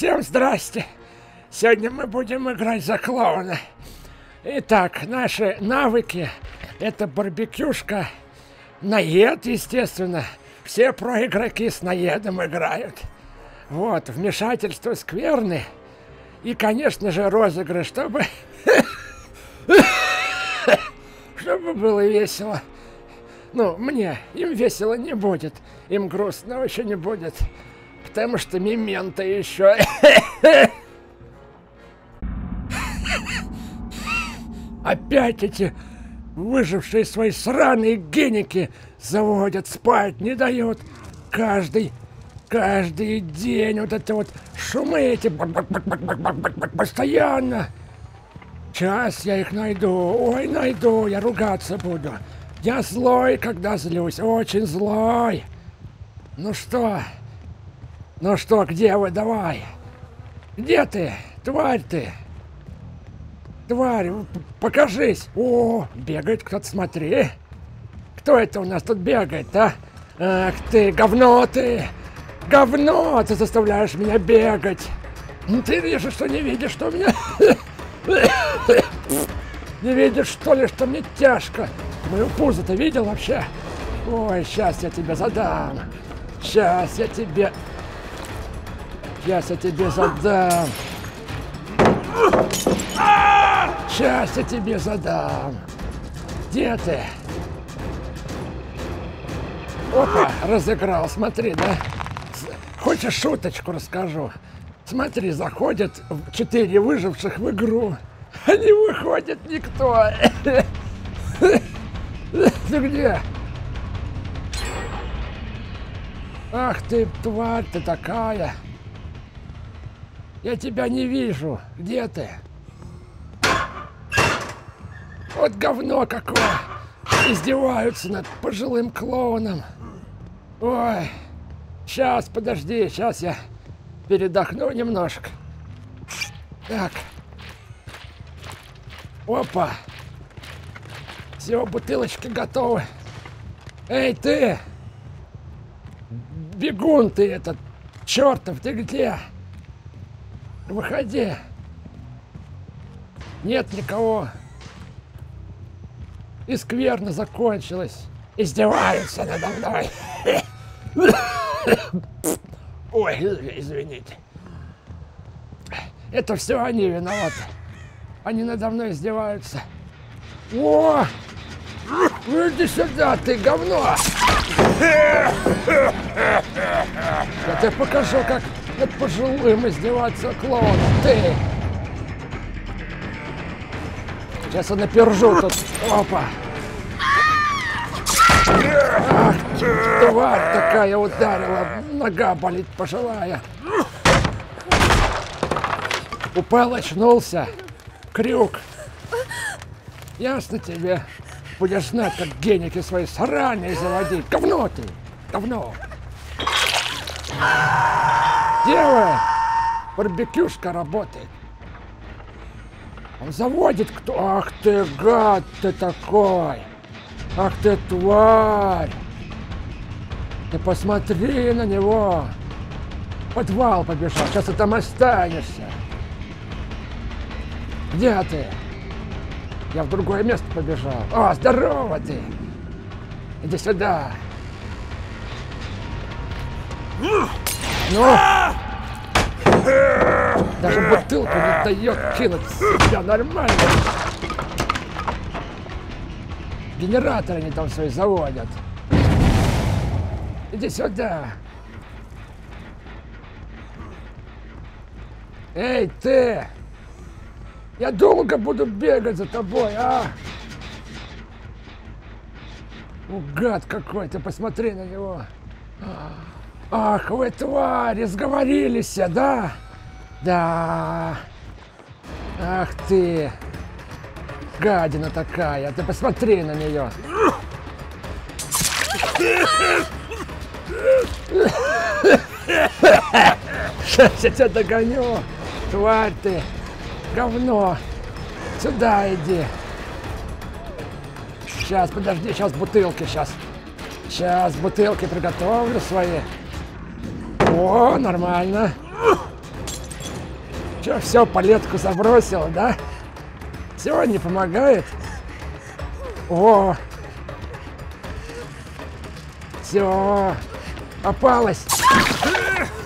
Всем здрасте! Сегодня мы будем играть за клоуна. Итак, наши навыки — это барбекюшка, наед, естественно. Все про с наедом играют. Вот, вмешательство скверны. И, конечно же, розыгрыш, чтобы... чтобы было весело. Ну, мне, им весело не будет, им грустно очень не будет. Потому что мемента еще. Опять эти выжившие свои сраные геники заводят, спать не дают. Каждый, каждый день вот это вот шумы эти постоянно. Сейчас я их найду, ой, найду, я ругаться буду. Я злой, когда злюсь, очень злой. Ну что? Ну что, где вы, давай? Где ты, тварь ты? Тварь, покажись. О, бегает кто-то, смотри. Кто это у нас тут бегает, а? Ах ты, говно ты! Говно! Ты заставляешь меня бегать! Ну, ты видишь, что не видишь, что у меня... Не видишь, что ли, что мне тяжко? Мою пузо ты видел вообще? Ой, сейчас я тебе задам. Сейчас я тебе... Сейчас я тебе задам. Сейчас я тебе задам. Где ты? Опа, разыграл, смотри, да? Хочешь шуточку расскажу? Смотри, заходят четыре выживших в игру. А не выходит никто. Ты где? Ах ты, тварь ты такая. Я тебя не вижу. Где ты? Вот говно какое. Издеваются над пожилым клоуном. Ой. Сейчас, подожди, сейчас я передохну немножко. Так. Опа. Все, бутылочки готовы. Эй, ты! Бегун ты этот! Чертов, ты где? Выходи. Нет никого. И скверно закончилось. Издеваются надо мной. Ой, извините. Это все они виноваты. Они надо мной издеваются. О! Иди сюда, ты говно! Я тебе покажу, как над пожилым издеваться клоуном. Ты! Сейчас я напержу тут. Опа! Ах, тварь такая ударила. Нога болит пожилая. Упал, очнулся. Крюк. Ясно тебе? Будешь знать, как геники свои срания заводить. Говно ты! Говно! Делай! Барбекюшка работает. Он заводит кто... Ах ты, гад ты такой! Ах ты, тварь! Ты посмотри на него! подвал побежал, сейчас ты там останешься. Где ты? Я в другое место побежал. О, здорово ты! Иди сюда. Ну! Даже бутылку не дает кинуть себя нормально. Генераторы они там свои заводят. Иди сюда. Эй, ты! Я долго буду бегать за тобой, а? О, гад какой, ты посмотри на него. Ах, вы твари, сговорились, да? Да. Ах ты. Гадина такая, ты посмотри на нее. Сейчас я тебя догоню, тварь ты. Говно! Сюда иди! Сейчас, подожди, сейчас бутылки, сейчас. Сейчас бутылки приготовлю свои. О, нормально. Че, все, палетку забросила, да? Все, не помогает? О! Все, попалась.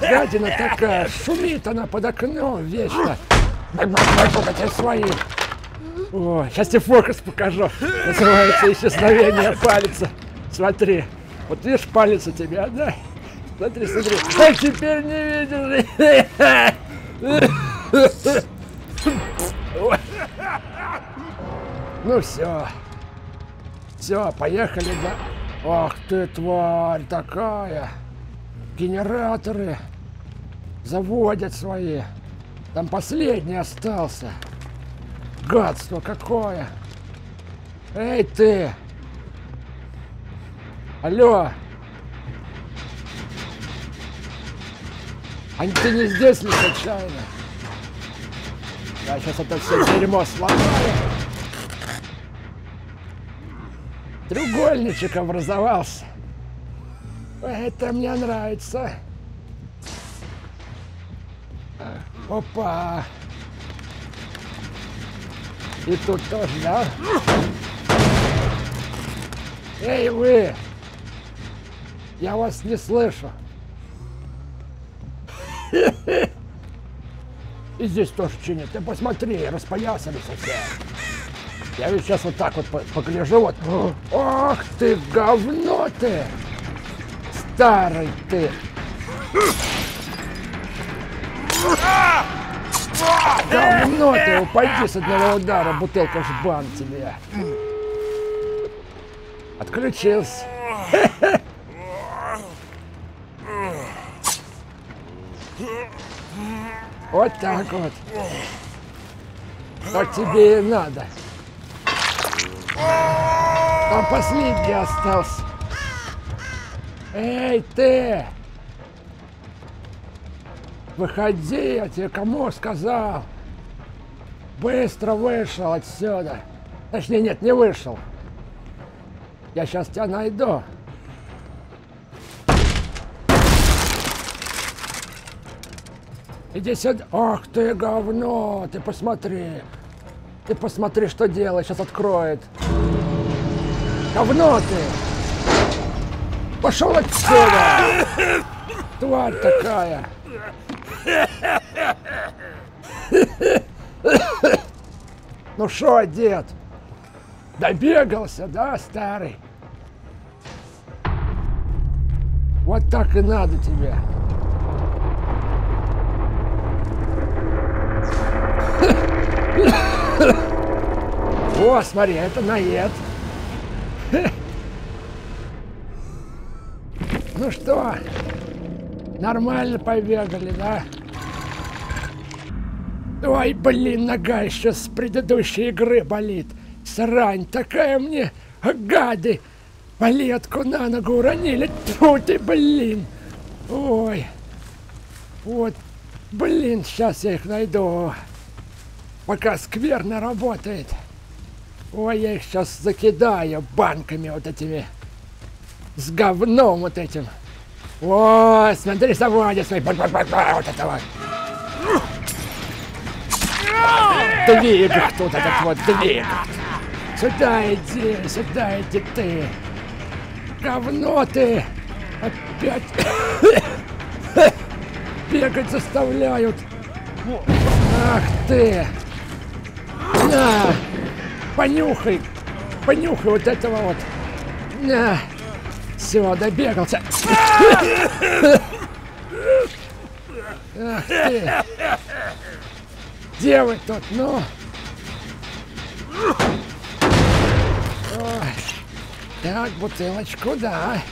Гадина такая, шумит она под окном вечно. Это свои. О, сейчас тебе фокус покажу. Называется исчезновение пальца. Смотри. Вот видишь, палец у тебя, да? Смотри, смотри. А теперь не видишь. Ну все. Все, поехали, да? Ах ты, тварь такая. Генераторы заводят свои. Там последний остался. Гадство какое. Эй ты. Алло. А ты не здесь не случайно? Я сейчас это все дерьмо сломаю. Треугольничек образовался. Это мне нравится. Опа. И тут тоже, да? Эй, вы! Я вас не слышу. И здесь тоже чинит. Ты посмотри, распоясались все. Я ведь сейчас вот так вот погляжу, вот. Ох ты, говно ты! Старый ты! Говно ты, упади с одного удара, бутылка жбан тебе. Отключился. Вот так вот. Как тебе и надо. Там последний остался. Эй, ты! Выходи, я тебе кому сказал? Быстро вышел отсюда. Точнее, нет, не вышел. Я сейчас тебя найду. Иди сюда. Ах ты говно, ты посмотри. Ты посмотри, что делает, сейчас откроет. Говно ты! Пошел отсюда! Тварь такая! Ну что, дед? Добегался, да, старый? Вот так и надо тебе. О, смотри, это наед. Ну что, нормально побегали, да? Ой, блин, нога еще с предыдущей игры болит. Срань, такая мне, гады. Палетку на ногу уронили. Тьфу ты, блин. Ой. Вот, блин, сейчас я их найду. Пока скверно работает. Ой, я их сейчас закидаю банками вот этими. С говном вот этим. О, смотри, заводит свои. Вот это вот. Двигатель тут этот вот двигатель. Сюда иди, сюда иди ты. Говно ты. Опять бегать заставляют. Ах ты. На. Понюхай. Понюхай вот этого вот. На. Все, добегался. Ах ты. Где вы тут, ну? Ой. Так, бутылочку, да.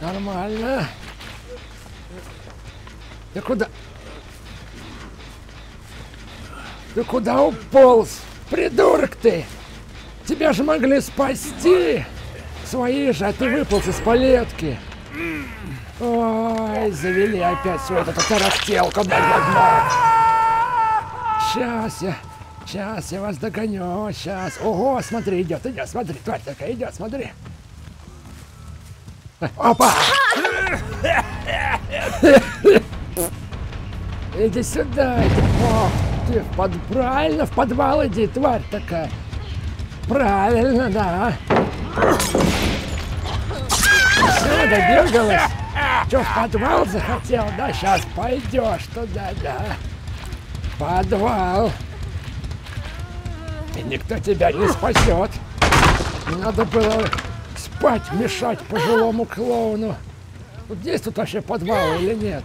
Нормально. Ты куда? Ты куда уполз? Придурок ты! Тебя же могли спасти! Свои же, а ты выполз из палетки. Ой, завели опять все это тарахтелку. Сейчас я, сейчас я вас догоню, сейчас. Ого, смотри, идет, идет, смотри, тварь такая идет, смотри. Иди сюда, иди, о, ты в под... правильно в подвал иди, тварь такая. Правильно, да. Все, добегалась. Че, в подвал захотел, да? Сейчас пойдешь туда, да. Подвал. И никто тебя не спасет. Надо было спать, мешать пожилому клоуну. Тут есть тут вообще подвал или нет?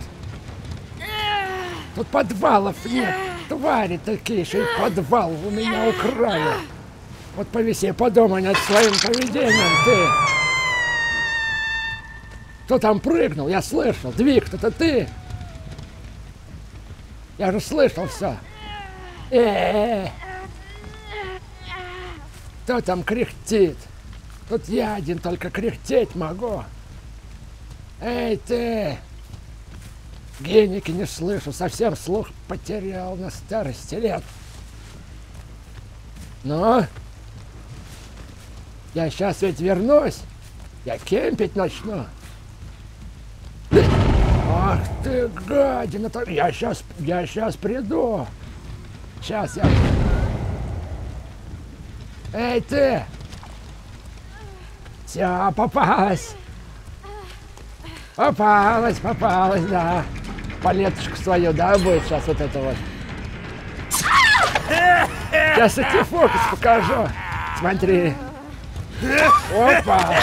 Тут подвалов нет. Твари такие, что и подвал у меня украли. Вот повиси, подумай над своим поведением, ты. Кто там прыгнул? Я слышал. Двиг, это ты? Я же слышал все. Э -э -э. Кто там кряхтит? Тут я один только кряхтеть могу. Эй, ты! Геники не слышу, совсем слух потерял на старости лет. Но я сейчас ведь вернусь, я кемпить начну. Ах ты, гадина, я сейчас, я сейчас приду. Сейчас я Эй, ты! Все, попалась! Попалась, попалась, да. Палеточку свою, да, будет сейчас вот это вот. Сейчас я тебе фокус покажу. Смотри. Опа!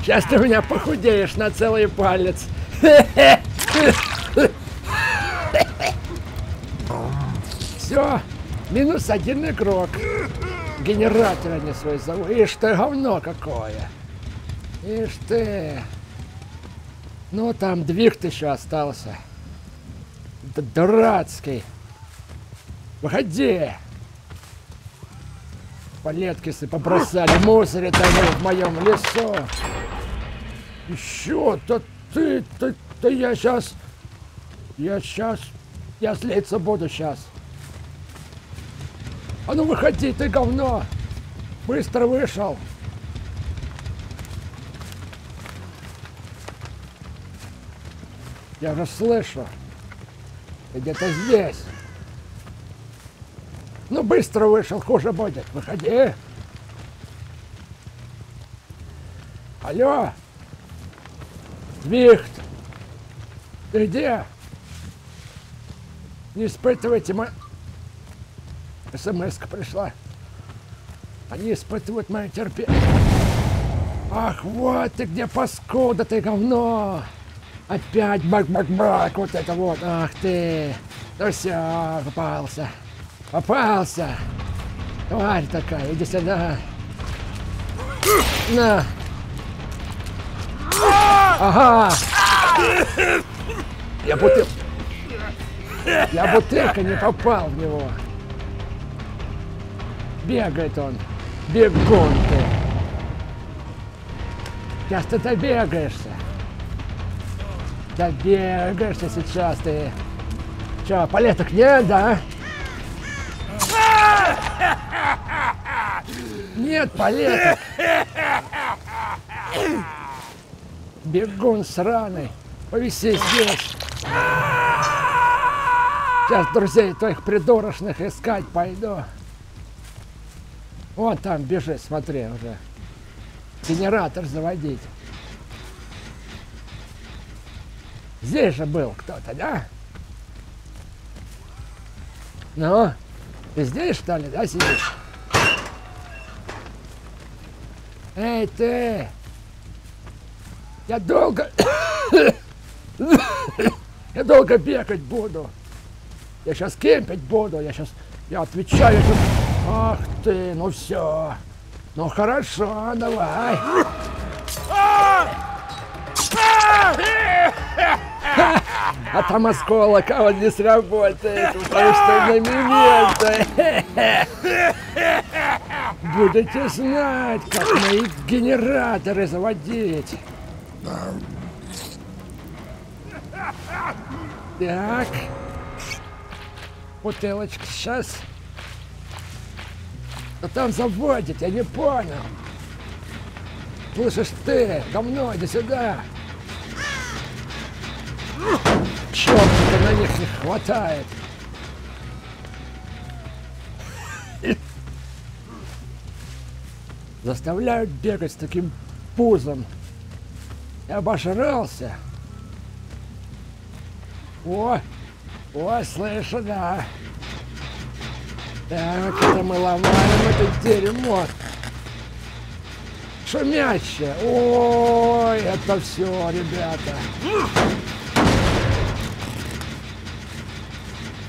Сейчас ты у меня похудеешь на целый палец. Все, минус один игрок генератор они свой зовут. Ишь ты, говно какое. Ишь ты. Ну, там двиг-то еще остался. Это дурацкий. Выходи. Палетки если побросали, мусорят они в моем лесу. Еще-то ты, ты, ты, я сейчас, я сейчас, я злиться буду сейчас. А ну выходи, ты говно! Быстро вышел! Я же слышу. Где-то здесь. Ну быстро вышел, хуже будет. Выходи. Алло. Вихт. Ты где? Не испытывайте мой смс пришла. Они испытывают мое терпение. Ах, вот ты где, паскуда ты, говно! Опять бак-бак-бак, вот это вот, ах ты! Ну все, попался. Попался! Тварь такая, иди сюда. На! Ага! Я бутыль... Я бутылка не попал в него. Бегает он. Бегун ты. Сейчас ты добегаешься. Добегаешься сейчас ты. Че, палеток нет, да? Нет палеток. Бегун сраный. Повиси здесь. Сейчас друзей твоих придурочных искать пойду. Вон там бежит, смотри уже. Генератор заводить. Здесь же был кто-то, да? Ну, ты здесь, что ли, да, сидишь? Эй, ты! Я долго... я долго бегать буду. Я сейчас кемпить буду. Я сейчас... Я отвечаю... Ах ты, ну все. Ну хорошо, давай. А там осколок, а он не сработает, потому что на момент. Будете знать, как мои генераторы заводить. Так. Бутылочка сейчас. Да там заводит, я не понял. Слышишь ты, говно, иди сюда. Черт, ты них не хватает. Заставляют бегать с таким пузом. Я обожрался. О, о, слышу, да. Так, это мы ломаем это дерьмо. Шумяще. Ой, это все, ребята.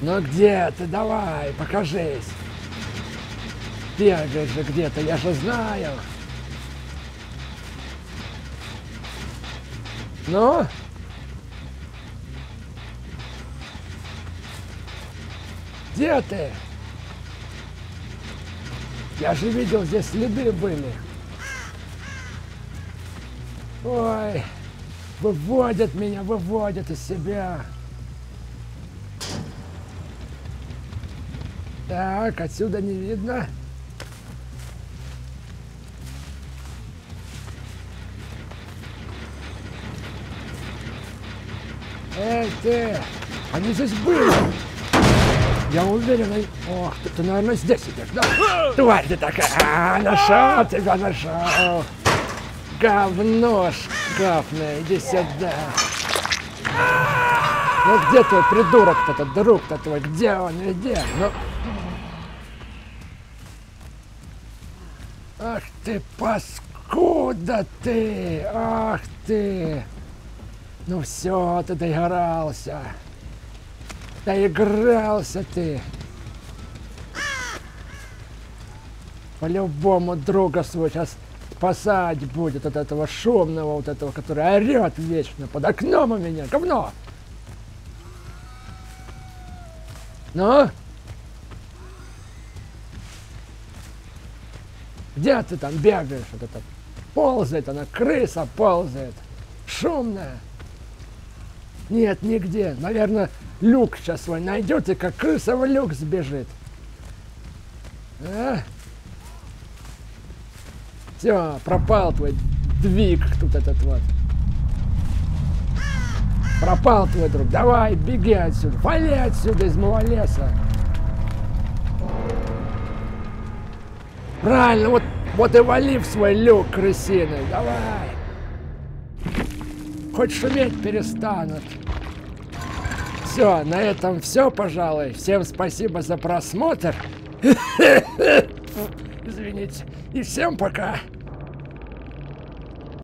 Ну где ты? Давай, покажись. Бегай же где-то, я же знаю. Ну? Где ты? Я же видел, здесь следы были. Ой, выводят меня, выводят из себя. Так, отсюда не видно. Эй! Они здесь были! Я уверен, они... Ох, ты, ты, наверное, здесь идешь, да? Тварь ты такая! А, нашел тебя, нашел! Говно шкафное, иди сюда! Ну где твой придурок-то, друг-то твой? Где он? Где? Ну... Ах ты, паскуда ты! Ах ты! Ну все, ты доигрался. Доигрался ты. По-любому друга свой сейчас спасать будет от этого шумного, вот этого, который орет вечно под окном у меня. Говно! Ну? Где ты там бегаешь? Вот это ползает, она крыса ползает. Шумная. Нет, нигде. Наверное, люк сейчас свой найдете, как крыса в люк сбежит. А? Все, пропал твой двиг тут этот вот. Пропал твой друг. Давай, беги отсюда. Вали отсюда из моего леса. Правильно, вот, вот и вали в свой люк крысиный. Давай. Хоть шуметь перестанут. Все, на этом все, пожалуй. Всем спасибо за просмотр. Извините. И всем пока.